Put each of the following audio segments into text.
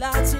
lots of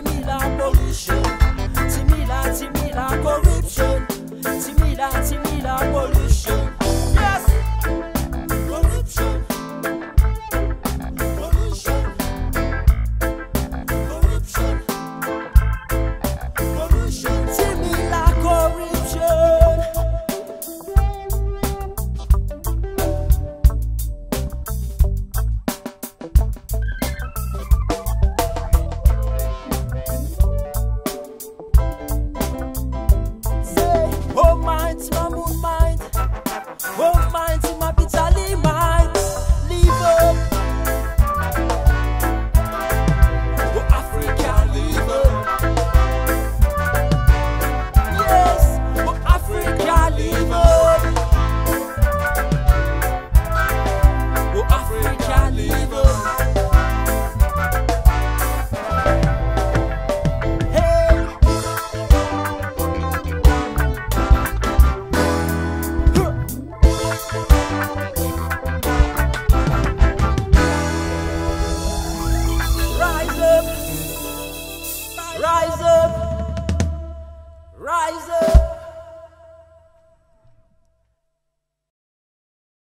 wiser.